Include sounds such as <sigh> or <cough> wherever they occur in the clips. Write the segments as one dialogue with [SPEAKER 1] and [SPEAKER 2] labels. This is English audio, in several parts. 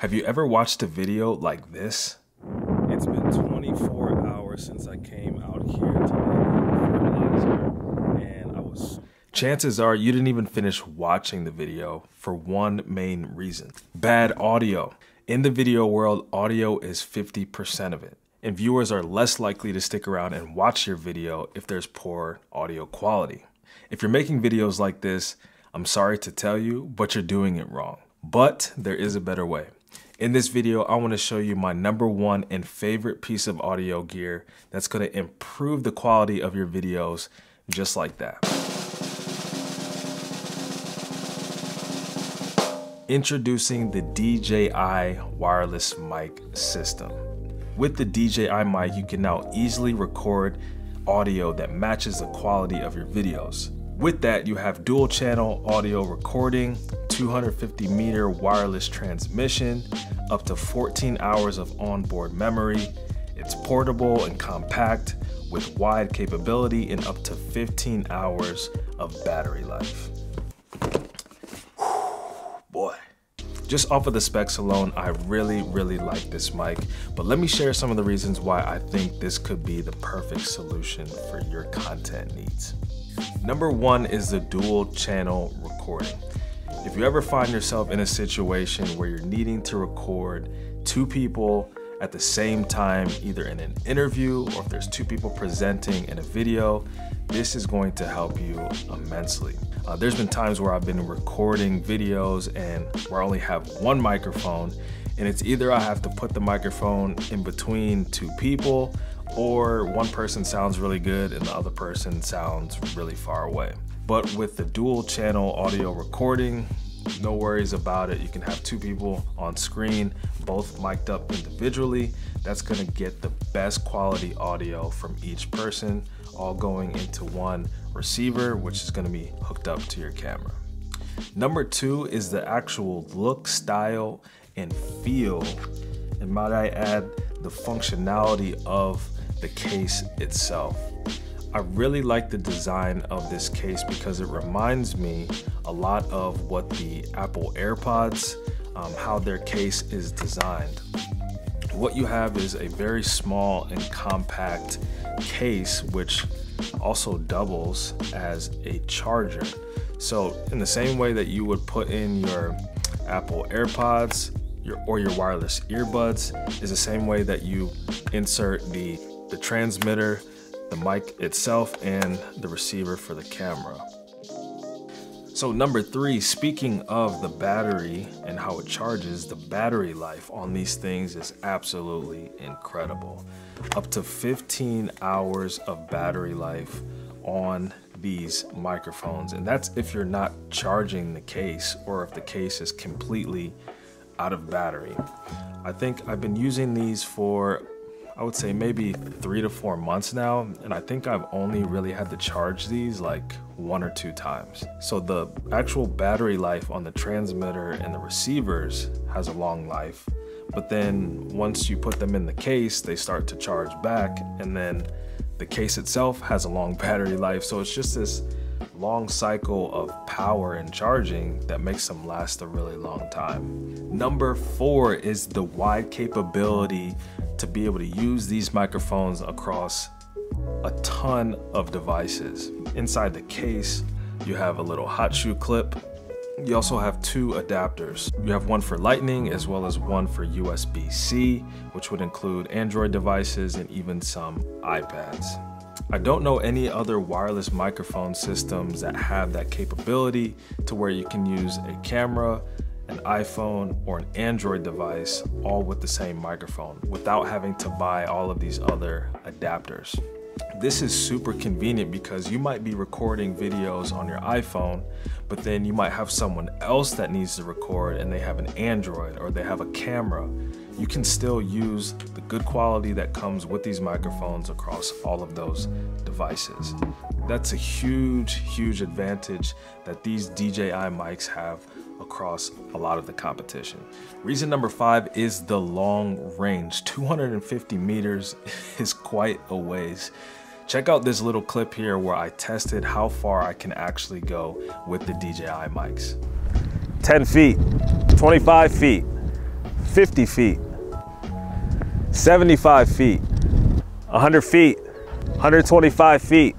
[SPEAKER 1] Have you ever watched a video like this? It's been 24 hours since I came out here to fertilizer and I was Chances are you didn't even finish watching the video for one main reason. Bad audio. In the video world, audio is 50% of it. And viewers are less likely to stick around and watch your video if there's poor audio quality. If you're making videos like this, I'm sorry to tell you, but you're doing it wrong. But there is a better way. In this video, I wanna show you my number one and favorite piece of audio gear that's gonna improve the quality of your videos just like that. Introducing the DJI wireless mic system. With the DJI mic, you can now easily record audio that matches the quality of your videos. With that, you have dual channel audio recording, 250 meter wireless transmission, up to 14 hours of onboard memory. It's portable and compact with wide capability and up to 15 hours of battery life. <sighs> Boy. Just off of the specs alone, I really, really like this mic, but let me share some of the reasons why I think this could be the perfect solution for your content needs. Number one is the dual channel recording. If you ever find yourself in a situation where you're needing to record two people at the same time, either in an interview or if there's two people presenting in a video, this is going to help you immensely. Uh, there's been times where I've been recording videos and where I only have one microphone and it's either I have to put the microphone in between two people or one person sounds really good and the other person sounds really far away. But with the dual channel audio recording, no worries about it. You can have two people on screen, both mic'd up individually. That's gonna get the best quality audio from each person, all going into one receiver, which is gonna be hooked up to your camera. Number two is the actual look, style, and feel, and might I add, the functionality of the case itself. I really like the design of this case because it reminds me a lot of what the Apple AirPods, um, how their case is designed. What you have is a very small and compact case which also doubles as a charger. So in the same way that you would put in your Apple AirPods your, or your wireless earbuds is the same way that you insert the the transmitter, the mic itself, and the receiver for the camera. So number three, speaking of the battery and how it charges, the battery life on these things is absolutely incredible. Up to 15 hours of battery life on these microphones. And that's if you're not charging the case or if the case is completely out of battery. I think I've been using these for I would say maybe three to four months now, and I think I've only really had to charge these like one or two times. So the actual battery life on the transmitter and the receivers has a long life, but then once you put them in the case, they start to charge back, and then the case itself has a long <laughs> battery life. So it's just this long cycle of power and charging that makes them last a really long time. Number four is the wide capability to be able to use these microphones across a ton of devices. Inside the case, you have a little hot shoe clip. You also have two adapters. You have one for lightning as well as one for USB-C, which would include Android devices and even some iPads. I don't know any other wireless microphone systems that have that capability to where you can use a camera, iPhone, or an Android device all with the same microphone without having to buy all of these other adapters. This is super convenient because you might be recording videos on your iPhone, but then you might have someone else that needs to record and they have an Android or they have a camera. You can still use the good quality that comes with these microphones across all of those devices. That's a huge, huge advantage that these DJI mics have across a lot of the competition. Reason number five is the long range. 250 meters <laughs> is quite a ways. Check out this little clip here where I tested how far I can actually go with the DJI mics.
[SPEAKER 2] 10 feet, 25 feet,
[SPEAKER 1] 50 feet, 75 feet, 100 feet, 125 feet,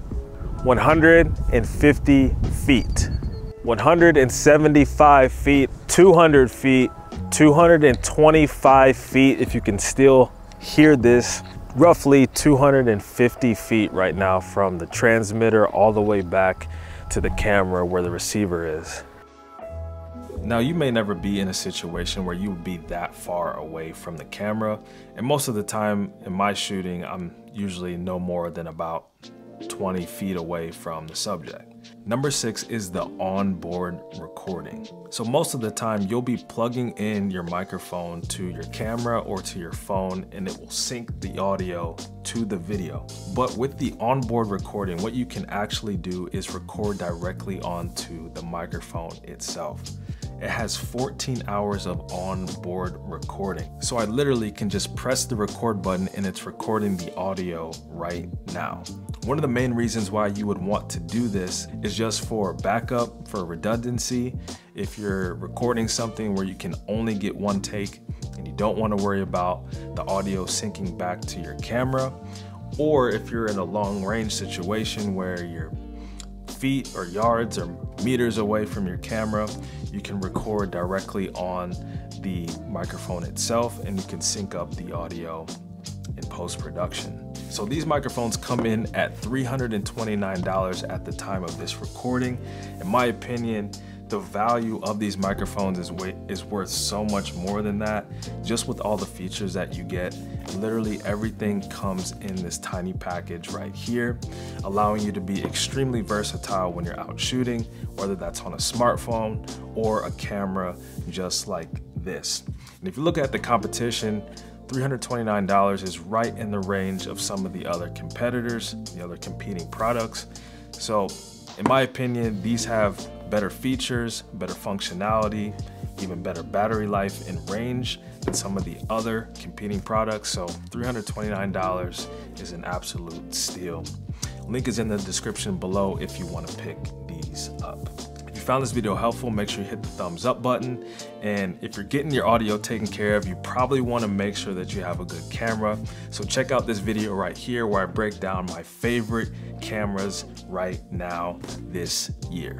[SPEAKER 1] 150 feet, 175 feet, 200 feet, 225 feet, if you can still hear this, roughly 250 feet right now from the transmitter all the way back to the camera where the receiver is. Now, you may never be in a situation where you would be that far away from the camera. And most of the time in my shooting, I'm usually no more than about 20 feet away from the subject. Number six is the onboard recording. So most of the time you'll be plugging in your microphone to your camera or to your phone and it will sync the audio to the video. But with the onboard recording, what you can actually do is record directly onto the microphone itself. It has 14 hours of onboard recording. So I literally can just press the record button and it's recording the audio right now. One of the main reasons why you would want to do this is just for backup, for redundancy. If you're recording something where you can only get one take and you don't want to worry about the audio syncing back to your camera, or if you're in a long range situation where you're feet or yards or meters away from your camera, you can record directly on the microphone itself and you can sync up the audio in post-production. So these microphones come in at $329 at the time of this recording. In my opinion, the value of these microphones is is worth so much more than that just with all the features that you get literally everything comes in this tiny package right here allowing you to be extremely versatile when you're out shooting whether that's on a smartphone or a camera just like this and if you look at the competition $329 is right in the range of some of the other competitors the other competing products so in my opinion these have better features, better functionality, even better battery life and range than some of the other competing products. So $329 is an absolute steal. Link is in the description below if you want to pick these up. Found this video helpful, make sure you hit the thumbs up button. And if you're getting your audio taken care of, you probably want to make sure that you have a good camera. So check out this video right here where I break down my favorite cameras right now this year.